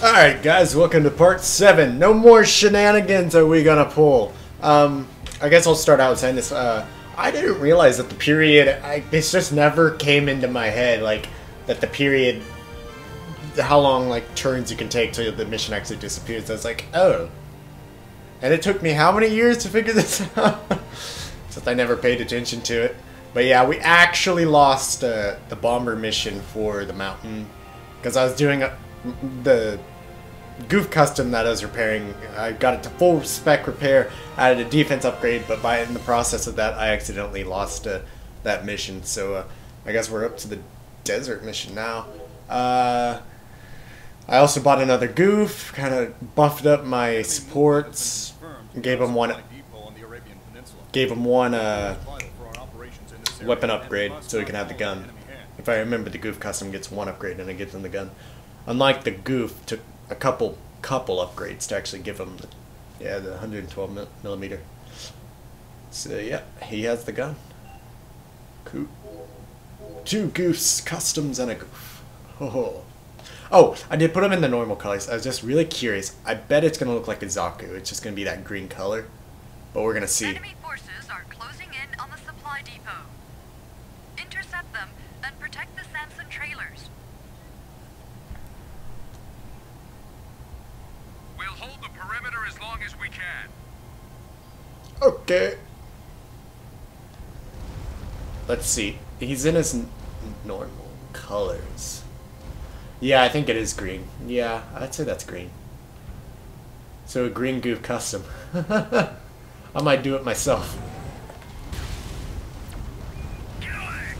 Alright guys, welcome to part 7. No more shenanigans are we gonna pull. Um, I guess I'll start out saying this. Uh, I didn't realize that the period, I, this just never came into my head, like, that the period, how long, like, turns you can take till the mission actually disappears. I was like, oh. And it took me how many years to figure this out? Since I never paid attention to it. But yeah, we actually lost uh, the bomber mission for the mountain. Because I was doing a, the Gouf custom that I was repairing. I got it to full spec repair, added a defense upgrade, but by in the process of that, I accidentally lost uh, that mission. So uh, I guess we're up to the desert mission now. Uh, I also bought another Gouf, kind of buffed up my supports, gave him one, gave him one uh, weapon upgrade so he can have the gun. If I remember, the Gouf custom gets one upgrade and it gives him the gun. Unlike the Gouf, took a couple couple upgrades to actually give him, the, yeah, the 112 millimeter. So yeah, he has the gun. Cool. Two Goufs, customs, and a Gouf. Oh. Oh, I did put them in the normal colors. I was just really curious. I bet it's gonna look like a Zaku. It's just gonna be that green color, but we're gonna see. Enemy forces are closing in on the supply depot. Intercept them and protect the Samson trailers. We'll hold the perimeter as long as we can. Okay. Let's see. He's in his normal colors. Yeah, I think it is green. Yeah, I'd say that's green. So a green Gouf custom. I might do it myself. Get away!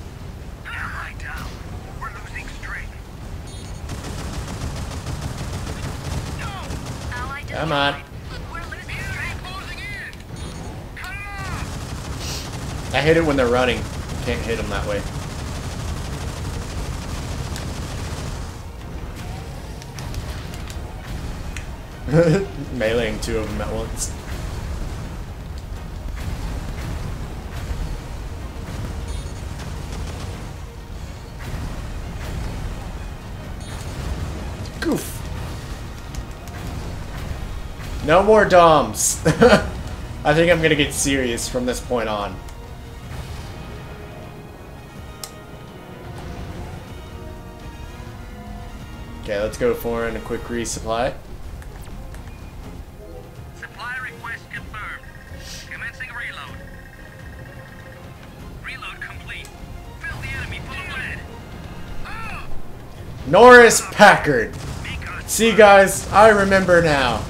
Ally down. We're losing strength. No! Ally Come on. destroyed. We're losing strength. Closing in! Cut it off! I hate it when they're running. Can't hit them that way. Meleeing two of them at once. No more DOMs. I think I'm gonna get serious from this point on. Okay, let's go for a quick resupply. Supply request confirmed. Commencing reload. Reload complete. Fill the enemy full of lead. Oh! Norris Packard. See, guys, I remember now.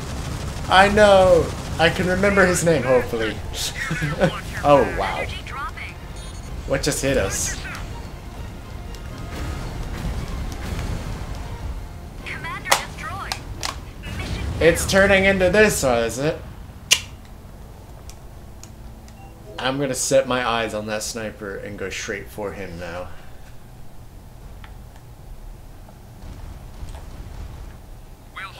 I know. I can remember his name, hopefully. oh, wow. What just hit us? Commander destroyed. Mission It's turning into this, or is it? I'm gonna set my eyes on that sniper and go straight for him now.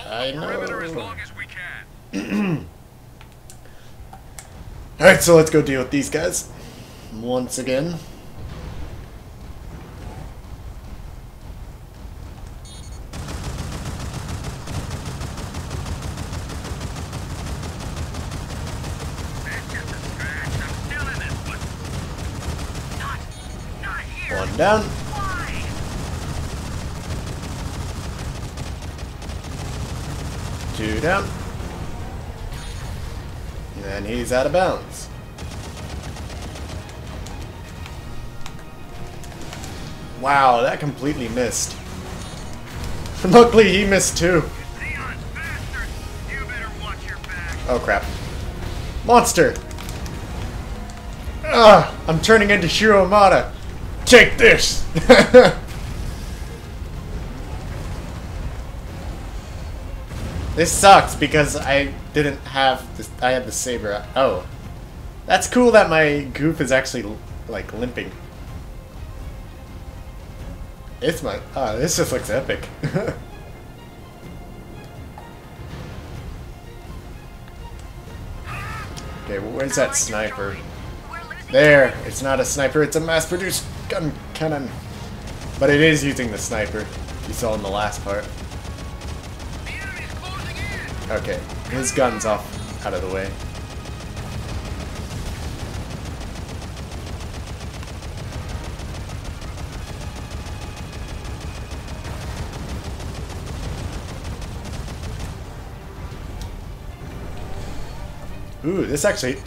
I the perimeter as know. long as we can. Alright, so let's go deal with these guys. Once again. One down. Two down. And he's out of bounds. Wow, that completely missed. Luckily, he missed too. Oh crap. Monster! Ugh, I'm turning into Shiro Amada. Take this! this sucks because I didn't have this. I had the saber. Oh. That's cool that my Gouf is actually like limping. It's my. Ah, this just looks epic. okay, well, where's that sniper? There! It's not a sniper, it's a mass-produced gun cannon. But it is using the sniper. You saw in the last part. Okay, his gun's off out of the way. Ooh, this actually...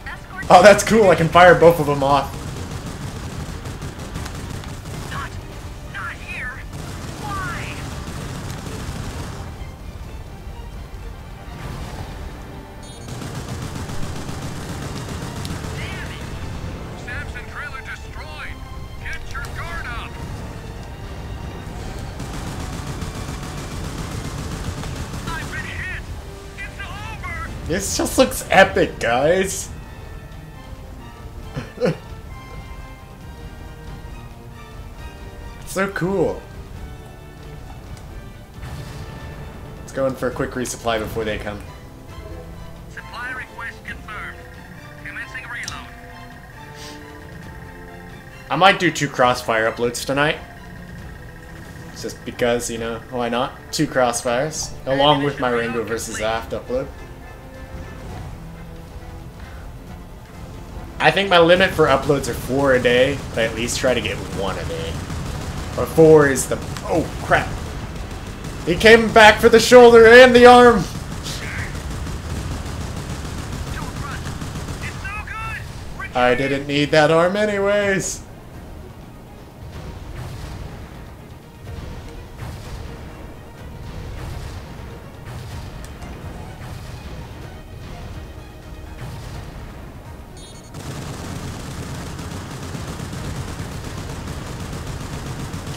Oh, that's cool. I can fire both of them off. This just looks epic, guys. so cool. Let's go in for a quick resupply before they come. Supply request confirmed. Commencing reload. I might do two crossfire uploads tonight. Just because, you know, why not? Two crossfires, along with my Rainbow versus Aft upload. I think my limit for uploads are four a day, but I at least try to get one a day. But four is the... Oh, crap. He came back for the shoulder and the arm! To front. It's no good. Retreat. I didn't need that arm anyways.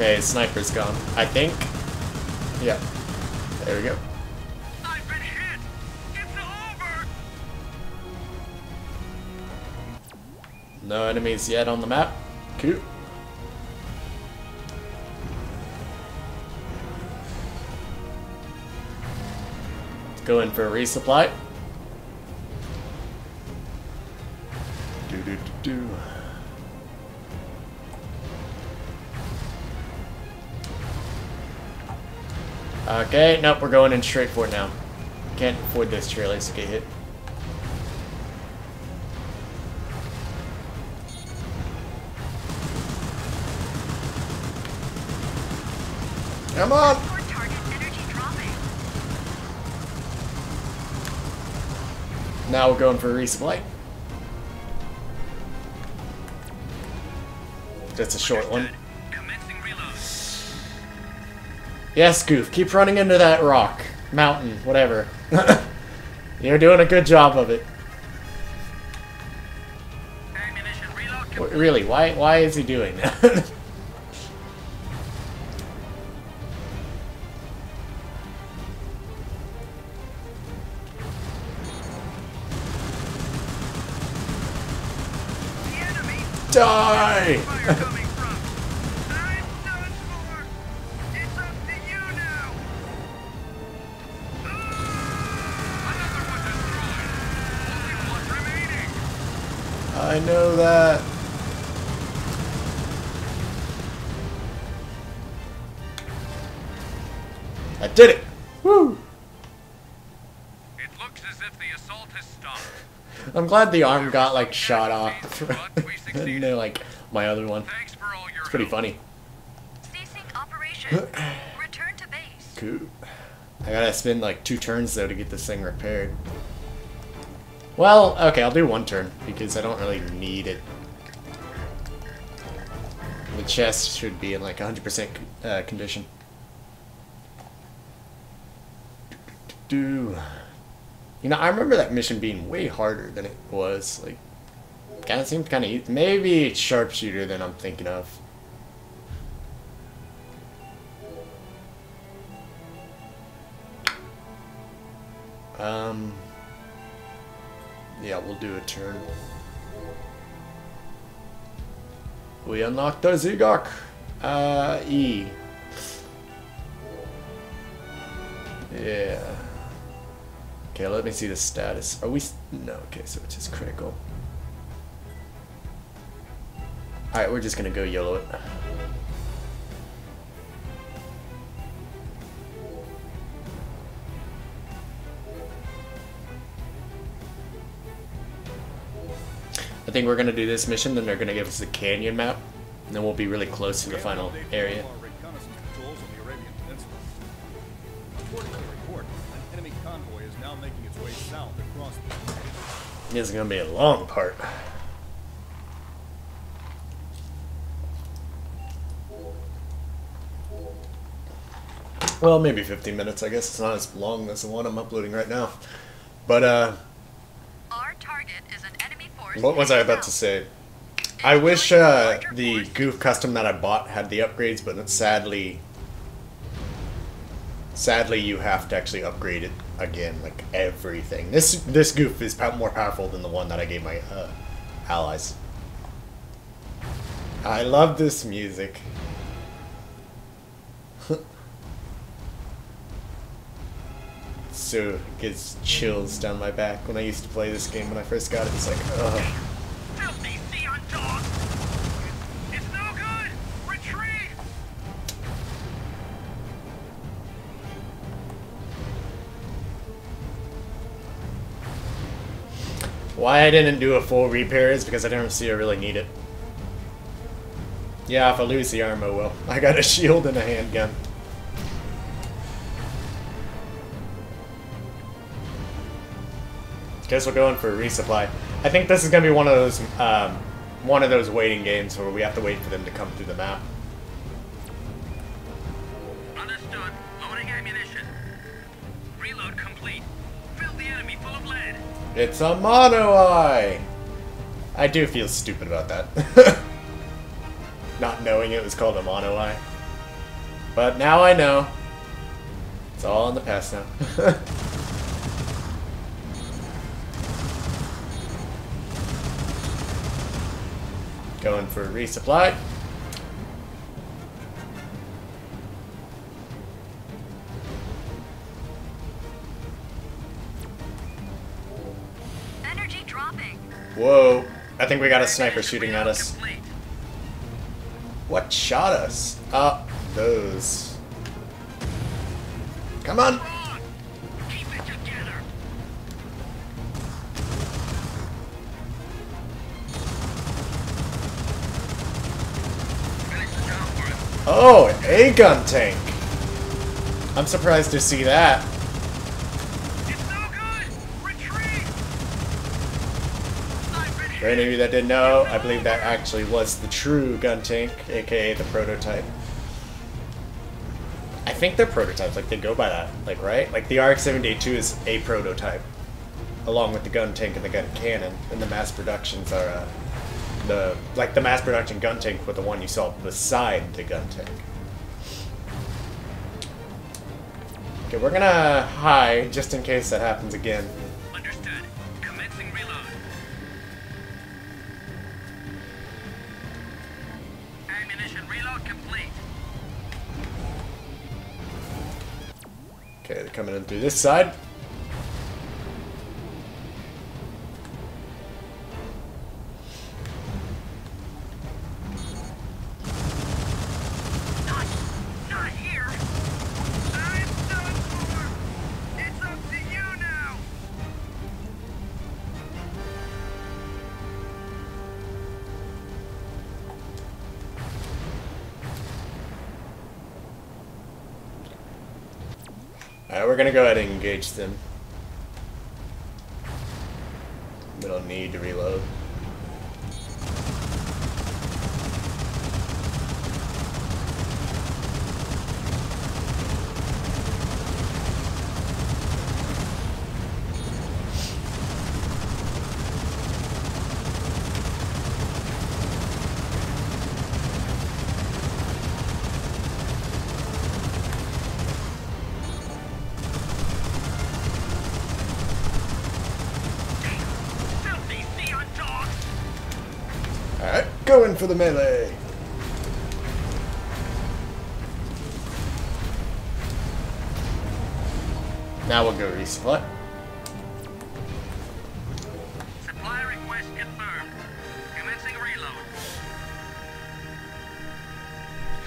Okay, sniper's gone. I think. Yeah. There we go. I've been hit. It's over. No enemies yet on the map. Cool. Let's go in for a resupply. Do do do do. Okay, nope, we're going in straight for it now. Can't afford those trailers to get hit. Come on! escort target energy dropping. Now we're going for a resupply. That's a short one. Yes, Gouf, keep running into that rock. Mountain, whatever. You're doing a good job of it. Ammunition reload Wh- complete. Really, why why is he doing that? Die! I know that. I did it! Woo! It looks as if the assault has stopped. I'm glad the arm got like shot off. and they're like my other one. Thanks for all your It's pretty help. funny. Ceasing operation. Return to base. Cool. I gotta spend like two turns though to get this thing repaired. Well, okay, I'll do one turn because I don't really need it. The chest should be in like 100% uh, condition. Do. You know, I remember that mission being way harder than it was. Like, kind of seemed kind of. Maybe it's sharpshooter than I'm thinking of. Um. Yeah, we'll do a turn. We unlocked our Z'Gok. Uh, E. Yeah. Okay, let me see the status. Are we? No. Okay, so it's just critical. All right, we're just gonna go YOLO it. Think we're gonna do this mission, then they're gonna give us the canyon map, and then we'll be really close to the final area. Our reconnaissance patrols on the Arabian Peninsula. According to the report, an enemy convoy is now making its way south across the This is gonna be a long part. Well, maybe 15 minutes, I guess. It's not as long as the one I'm uploading right now. But, uh, Our target is an enemy force. What was I about to say? I wish uh, the Gouf custom that I bought had the upgrades, but sadly, sadly you have to actually upgrade it again, like everything. This this Gouf is more powerful than the one that I gave my uh, allies. I love this music. so it gets chills down my back when I used to play this game when I first got it. It's like, ugh. Filthy Zeon dog! It's no good! Retreat! Why I didn't do a full repair is because I didn't see I really need it. Yeah, if I lose the arm, oh well. I got a shield and a handgun. Guess we're going for a resupply. I think this is gonna be one of those um, one of those waiting games where we have to wait for them to come through the map. Understood. Loading ammunition. Reload complete. Fill the enemy full of lead. It's a mono eye. I do feel stupid about that. Not knowing it was called a mono eye. But now I know. It's all in the past now. Going for a resupply. Energy dropping. Whoa. I think we got a sniper shooting at us. What shot us? Up those. Come on. Oh, a gun tank. I'm surprised to see that. For any of you that didn't know, I believe that actually was the true gun tank, aka the prototype. I think they're prototypes, like they go by that, like right? Like the RX-78 is a prototype, along with the gun tank and the gun cannon, and the mass productions are uh, the like the mass production gun tank with the one you saw beside the gun tank. Okay, we're gonna hide just in case that happens again. Understood. Commencing reload. Ammunition reload complete. Okay, they're coming in through this side. We're gonna go ahead and engage them. We don't need to reload. Filthy Zeon dogs. Alright, going for the melee! Now we'll go resupply. Supply request confirmed. Commencing reload.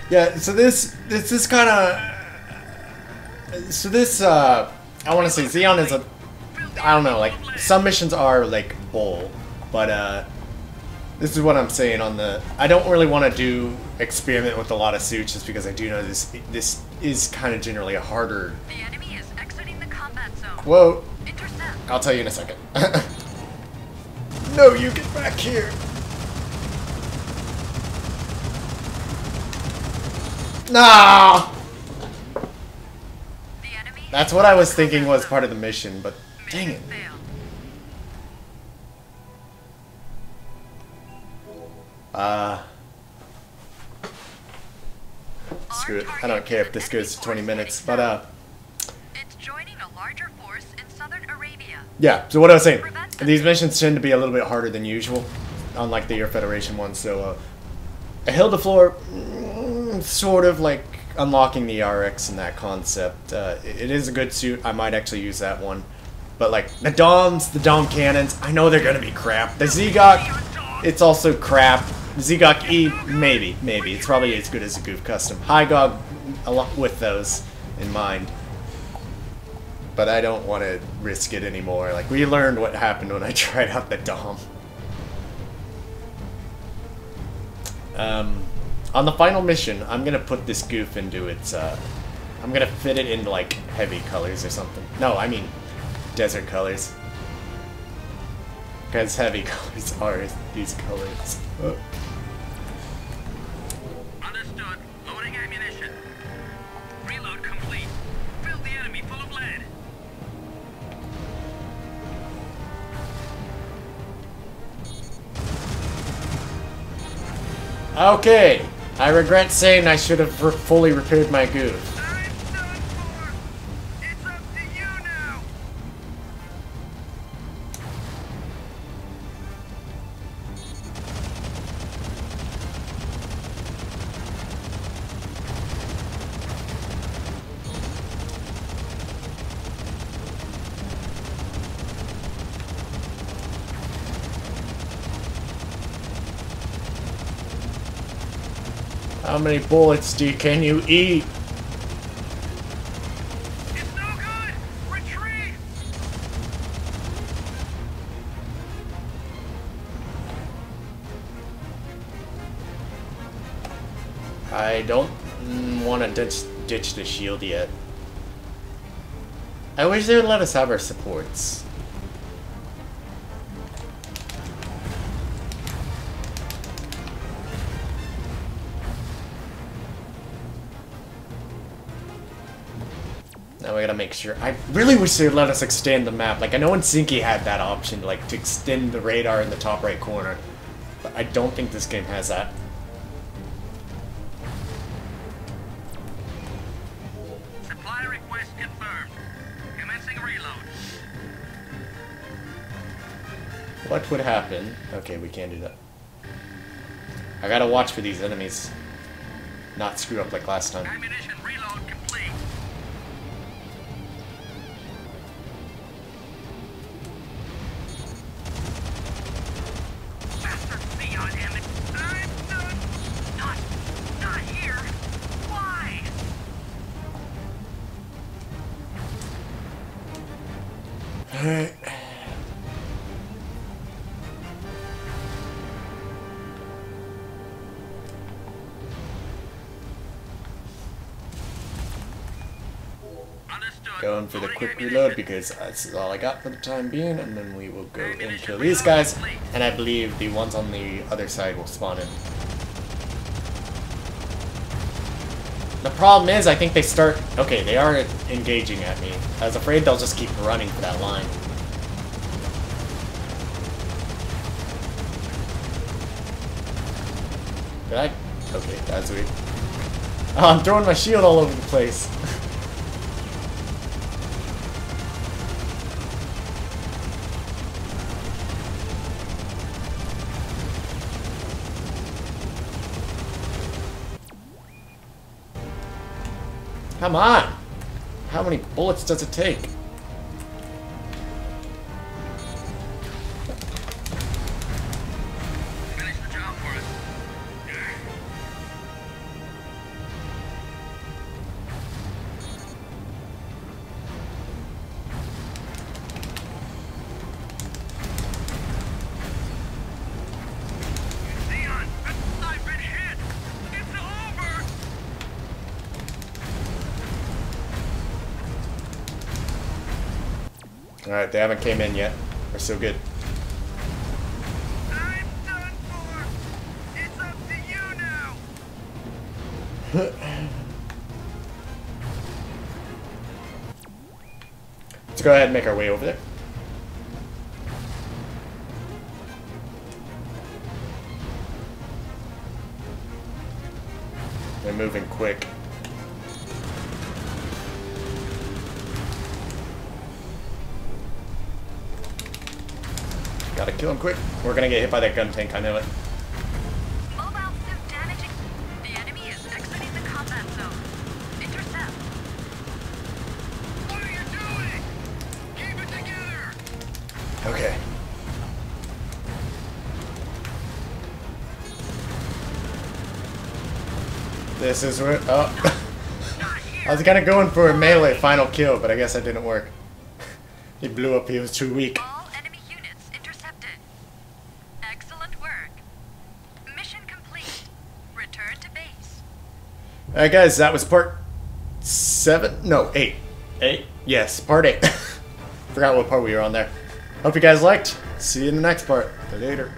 Yeah, so this this is kind of so this uh I want to say Zeon is a I don't know like some missions are like bull, but uh this is what I'm saying on the. I don't really want to do experiment with a lot of suits just because I do know this this is kind of generally a harder. The enemy is exiting the combat zone. Whoa! Intercept. I'll tell you in a second. no, you get back here. Nah. That's what I was thinking was part of the mission, but dang it. Uh. Screw it. I don't care if this goes to 20 minutes, but uh. It's joining a larger force in southern Arabia. Yeah, so what I was saying, these missions tend to be a little bit harder than usual, unlike the Earth Federation ones, so, uh, a Hildolfr, mm, sort of like unlocking the RX and that concept. Uh, it it is a good suit, I might actually use that one. But, like, the Doms, the Dom cannons, I know they're gonna be crap. The Z'Gok, it's also crap. Z'Gok E, maybe, maybe. It's probably as good as a Gouf Custom. Hygogg, along with those in mind but I don't want to risk it anymore. Like, we learned what happened when I tried out the Dom. Um, on the final mission, I'm gonna put this Gouf into its, uh, I'm gonna fit it into, like, heavy colors or something. No, I mean, desert colors. Because heavy colors are these colors. Uh, Okay, I regret saying I should have fully repaired my Gouf. How many bullets do you, can you eat? It's no good. Retreat. I don't want to ditch, ditch the shield yet. I wish they would let us have our supports. Make sure. I really wish they would let us extend the map. Like I know in Sinky had that option, like to extend the radar in the top right corner, but I don't think this game has that. Supply request confirmed. Commencing reload. What would happen? Okay, we can't do that. I gotta watch for these enemies. Not screw up like last time. Ammunition reload quick reload because this is all I got for the time being, and then we will go and kill these guys, and I believe the ones on the other side will spawn in. The problem is, I think they start... Okay, they are engaging at me. I was afraid they'll just keep running for that line. Did I? Okay, that's weird. Oh, I'm throwing my shield all over the place. Come on! How many bullets does it take? Alright, they haven't came in yet. We're still good. I'm done for. It's up to you now. Let's go ahead and make our way over there. They're moving quick. Gotta kill him quick. We're gonna get hit by that gun tank, I know it. Mobile suit damaging. The enemy is exiting the combat zone. Intercept. What are you doing? Keep it together. Okay. This is where. Oh. I was kind of going for a melee final kill, but I guess that didn't work. he blew up, he was too weak. All enemy units intercepted. Excellent work. Mission complete. Return to base. Alright, guys, that was part seven. No, eight. Eight? Yes, part eight. Forgot what part we were on there. Hope you guys liked. See you in the next part. Later.